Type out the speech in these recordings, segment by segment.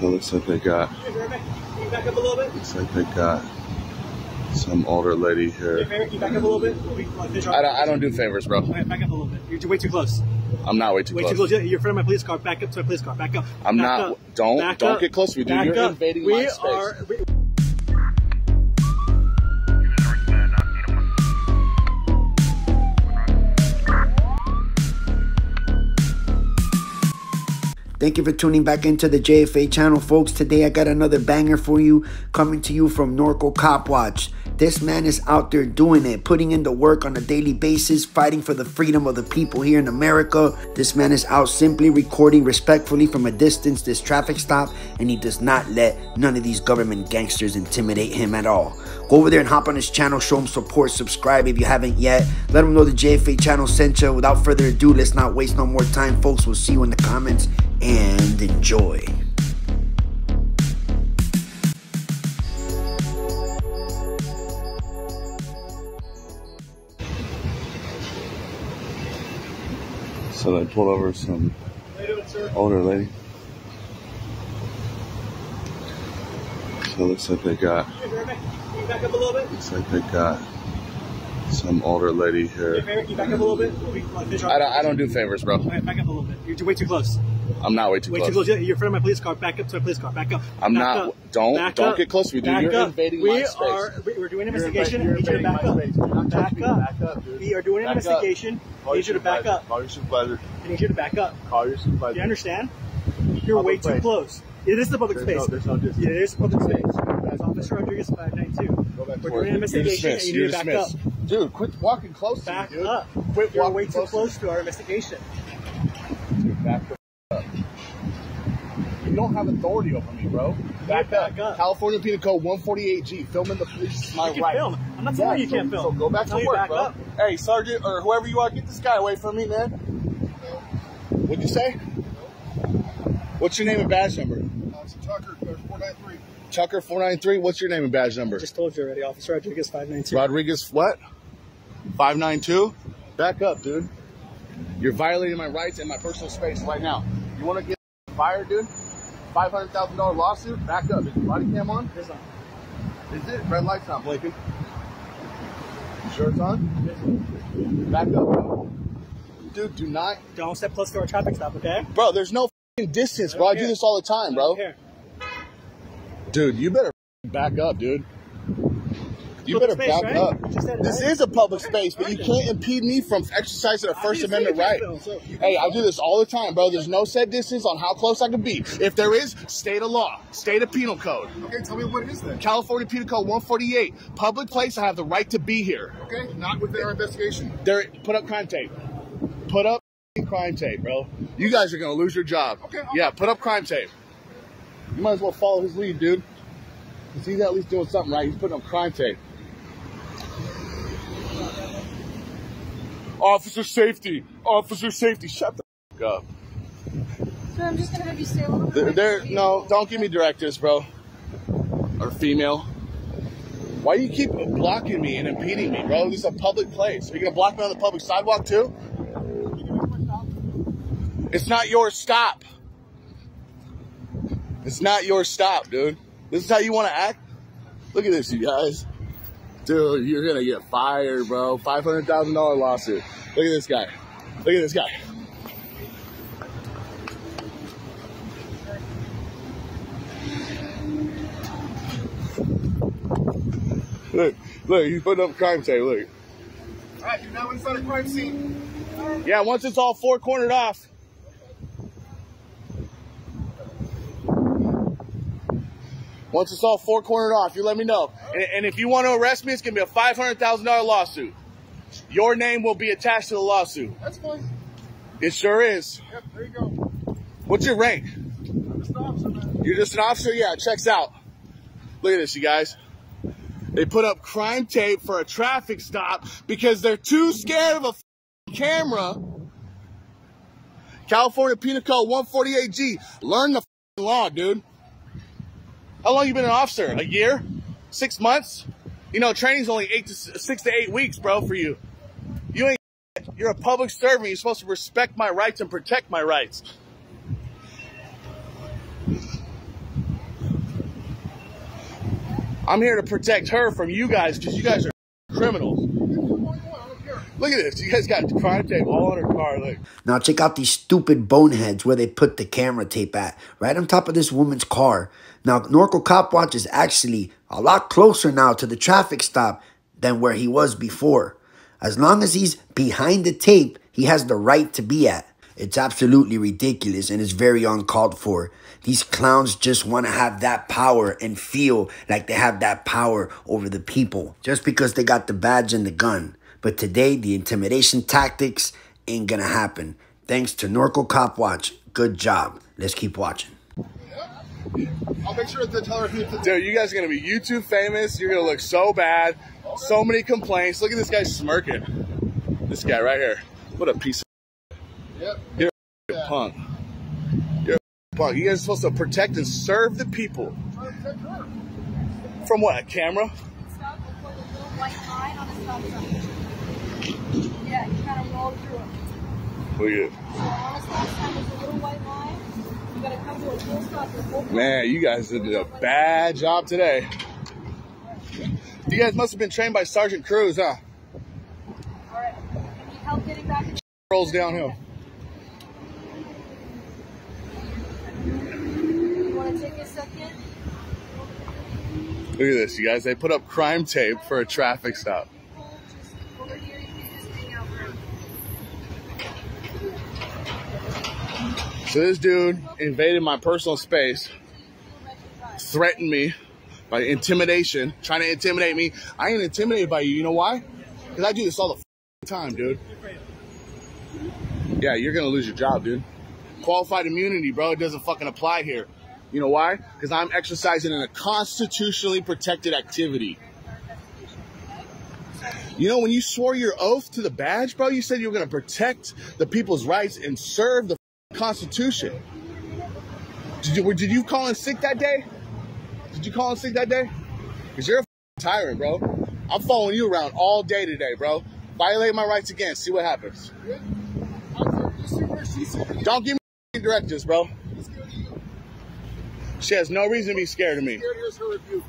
So it looks like they got Can you back up a little bit? looks like they got some older lady here. Can you back up a little bit? We can, like, finish our- I don't, I don't do favors, bro. Okay, back up a little bit. You're way too close. I'm not way too Way close. too close. You're in front of my police car. Back up to my police car. Back up. I'm Back not. up. Don't Back don't up. get close to me, dude. Back You're up. invading we my space. are. We, Thank you for tuning back into the JFA channel, folks. Today I got another banger for you coming to you from NorCal Cop Watch. This man is out there doing it, putting in the work on a daily basis, fighting for the freedom of the people here in America. This man is out simply recording respectfully from a distance this traffic stop, and he does not let none of these government gangsters intimidate him at all. Go over there and hop on his channel, show him support, subscribe if you haven't yet. Let him know the JFA channel sent you. Without further ado, let's not waste no more time, folks. We'll see you in the comments and enjoy. So they pulled over some older lady. So it looks like they got back up a little bit? looks like they got some older lady here. Can you back up a little bit? We can, like, finish our- I don't, I don't do favors, bro. Okay, back up a little bit. You're way too close. I'm not way too Way close. too close. You're in front of my police car. Back up to my police car. Back up. I'm Back not. up. Don't Back don't up. get close to me, dude. Back You're up. invading we my space. are. we- We're doing an You're investigation. invading- need you to you're back invading up. You're not Back up. Back up, dude. We are doing an Back investigation. I need you to back up. Call your supervisor. I need you to back up. Call your supervisor. Do you understand? You're Public way too close. It is the public There's space. no- there's no distance. Yeah, it is public space. That's Officer Rodriguez 592. Go We're work. doing an You're investigation. and you need to back up. Dude, quit walking close Back to me, dude. up. Quit You're walking way too close to me. close to our investigation. Dude, back the f- up. You don't have authority over me, bro. Back, back up. up. California Penal Code 148G. Filming the police is my You can right. film. I'm not telling you you so, can't film. So go back to work, back bro. up. Hey, sergeant or whoever you are, get this guy away from me, man. What'd you say? What's your name and badge number? Uh, Tucker, uh, 493. Tucker 493. What's your name and badge number? I just told you already. Officer Rodriguez 592. Rodriguez, what? 592? Back up, dude. You're violating my rights and my personal space right now. You want to get fired, dude? $500,000 lawsuit? Back up. Is your body cam on? It's on. Is it? Red light's not blinking. It's on? Back up. Dude, do not. Don't step close to our traffic stop, okay? Bro, there's no fing distance, bro. I do this all the time, bro. Dude, you better back up, dude. You better space, back right? up. You just said it, This right? is a public space, but you can't impede me from exercising a First Amendment right. so Hey, I do this all the time, bro. There's no set distance on how close I can be. If there is, state of law, state of penal code. Okay, tell me what it is then. California Penal Code 148. Public place, I have the right to be here. Okay, not with their investigation. There, put up crime tape. Put up crime tape, bro. You guys are gonna lose your job. Okay, Yeah, put up crime tape. You might as well follow his lead, dude. Cause he's at least doing something right. He's putting up crime tape. Officer safety. Officer safety. Shut the f- up. So I'm just gonna have you stay a little bit. There, away there, from me. no, don't give me directives, bro. Or female. Why do you keep blocking me and impeding me, bro? This is a public place. Are you gonna block me on the public sidewalk too? It's not your stop. It's not your stop, dude. This is how you want to act. Look at this, you guys. Dude, you're gonna get fired, bro. Five hundred thousand dollar lawsuit. Look at this guy. Look at this guy. Look, look, he's putting up crime tape. Look. All right, you're now inside a crime scene. Yeah, once it's all four cornered off. Once it's all four cornered off, you let me know. And, and if you want to arrest me, it's gonna be a five hundred thousand dollar lawsuit. Your name will be attached to the lawsuit. That's fine. It sure is. Yep, there you go. What's your rank? I'm just an officer, man. You're just an officer? Yeah, it checks out. Look at this, you guys. They put up crime tape for a traffic stop because they're too scared of a camera. California Penal Code 148G. Learn the law, dude. How long you been an officer? A year? Six months? You know, training's only eight to six to eight weeks, bro, for you. You ain't You're a public servant. You're supposed to respect my rights and protect my rights. I'm here to protect her from you guys because you guys are Look at this. You guys got crime tape all on her car. Like, Now check out these stupid boneheads where they put the camera tape at, right on top of this woman's car. Now NorCal Cop Watch is actually a lot closer now to the traffic stop than where he was before. As long as he's behind the tape, he has the right to be at. It's absolutely ridiculous and it's very uncalled for. These clowns just want to have that power and feel like they have that power over the people just because they got the badge and the gun. But today, the intimidation tactics ain't gonna happen. Thanks to NorCal Cop Watch. Good job. Let's keep watching. I'll make sure to tell her who to dude, you guys are going to be YouTube famous. You're going to look so bad. So many complaints. Look at this guy smirking. This guy right here. What a piece of Yep. You're a punk. You're a punk. You guys are supposed to protect and serve the people. Try to protect her. From what? A camera? Yeah, you kind of roll through oh, it. Look at it. So on the stop sign, there's a little white line. You gotta come to a full stop before. Man, you guys did a bad job today. You guys must have been trained by Sergeant Cruz, huh? All right. Need help getting back. Rolls downhill. You want to take a second? Look at this, you guys. They put up crime tape for a traffic stop. Just over here, you can just hang out for So this dude invaded my personal space, threatened me by intimidation, trying to intimidate me. I ain't intimidated by you. You know why? Because I do this all the time, dude. Yeah, you're gonna lose your job, dude. Qualified immunity, bro. It doesn't fucking apply here. You know why? Because I'm exercising in a constitutionally protected activity. You know, when you swore your oath to the badge, bro, you said you were gonna protect the people's rights and serve the Constitution. Did you did you call in sick that day? Did you call in sick that day? Cause you're a tyrant, bro. I'm following you around all day today, bro. Violate my rights again. See what happens. You see where she's sitting? Don't give me directives, bro. She's scared of you. She has no reason to be scared of me. Scared here's her rebuke.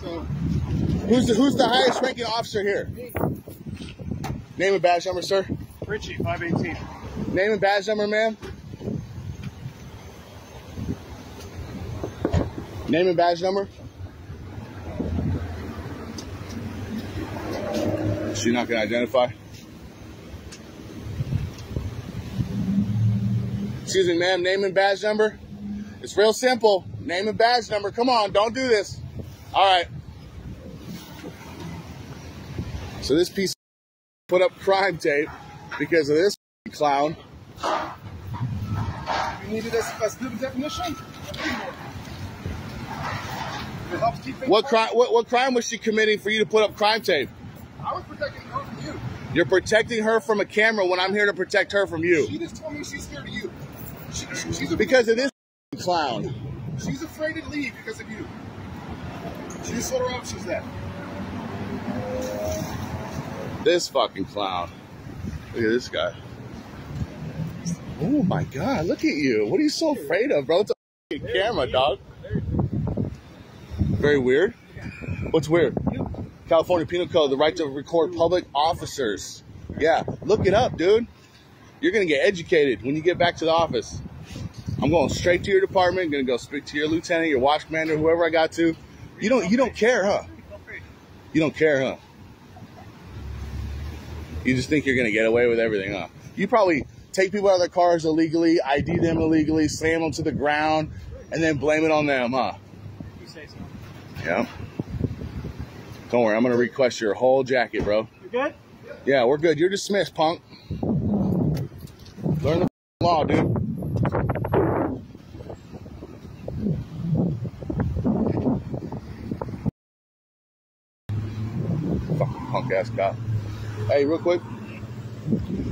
So, Who's the who's the highest ranking officer here? Name and badge number, sir. Richie, 518. Name and badge number, ma'am. Name and badge number. She's not gonna identify. Excuse me, ma'am. Name and badge number. It's real simple. Name and badge number. Come on, don't do this. All right. So this piece put up crime tape because of this clown. you needed a, good definition? It helps keep things What crime? What, what crime was she committing for you to put up crime tape? I was protecting her from you. You're protecting her from a camera when I'm here to protect her from you She just told me she's scared of you. She, she's, because of this clown. she's afraid to leave because of you. She just told her options that. This fucking clown. Look at this guy. Oh my god! Look at you. What are you so afraid of, bro? It's a fucking camera, dog. Very weird. What's weird? California Penal Code, the right to record public officers. Yeah, look it up, dude. You're gonna get educated when you get back to the office. I'm going straight to your department. Gonna go speak to your lieutenant, your watch commander, whoever I got to. You don't. You don't care, huh? You don't care, huh? You just think you're gonna get away with everything, huh? You probably take people out of their cars illegally, ID them illegally, slam them to the ground, and then blame it on them, huh? You say so. Yeah. Don't worry, I'm gonna request your whole jacket, bro. You good? Yeah, we're good. You're dismissed, punk. Learn the law, dude. Fucking punk ass cop. Hey, real quick.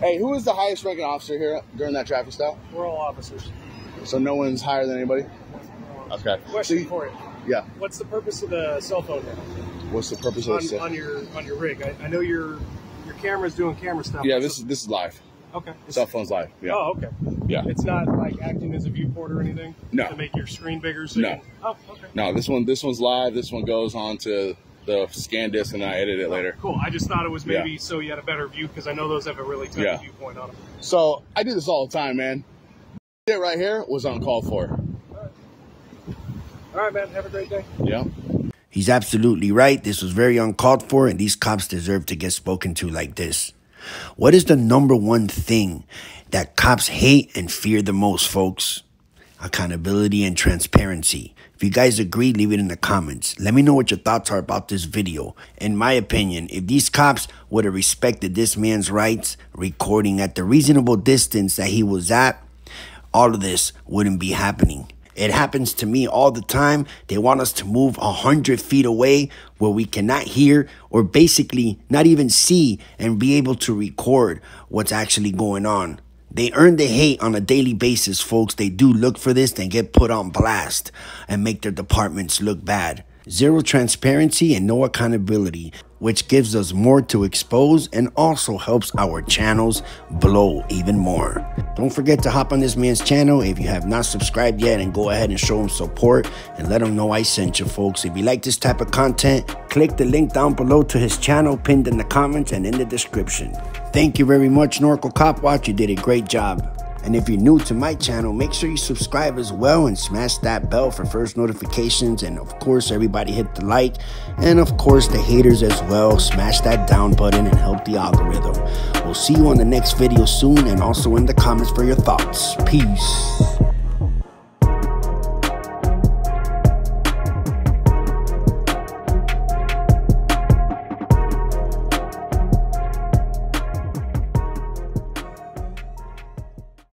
Hey, who is the highest ranking officer here during that traffic stop? We're all officers. So no one's higher than anybody? Okay. Question See- for you. Yeah. What's the purpose of the cell phone now? What's the purpose of on, this? on your on your rig? I, I know your your camera's doing camera stuff. Yeah, this is this is live. Okay. Cell phone's live. Yeah. Oh, okay. Yeah. It's not like acting as a viewport or anything. No. To make your screen bigger. So No. can- oh, okay. No, this one this one's live. This one goes on to the SanDisk and I edit it oh, later. Cool. I just thought it was Yeah. maybe so you had a better view because I know those have a really tiny Yeah. viewpoint on them. So I do this all the time, man. It right here was uncalled for. All right, man. Have a great day. Yeah. He's absolutely right. This was very uncalled for, and these cops deserve to get spoken to like this. What is the number one thing that cops hate and fear the most, folks? Accountability and transparency. If you guys agree, leave it in the comments. Let me know what your thoughts are about this video. In my opinion, if these cops would have respected this man's rights, recording at the reasonable distance that he was at, all of this wouldn't be happening. It happens to me all the time. They want us to move a hundred feet away where we cannot hear or basically not even see and be able to record what's actually going on. They earn the hate on a daily basis, folks. They do look for this, they get put on blast and make their departments look bad. Zero transparency and no accountability, which gives us more to expose and also helps our channels blow even more. Don't forget to hop on this man's channel if you have not subscribed yet and go ahead and show him support and let him know I sent you folks. If you like this type of content, click the link down below to his channel pinned in the comments and in the description. Thank you very much, NorCal Cop Watch. You did a great job. And if you're new to my channel, make sure you subscribe as well and smash that bell for first notifications. And of course, everybody hit the like. And of course, the haters as well. Smash that down button and help the algorithm. We'll see you on the next video soon and also in the comments for your thoughts. Peace.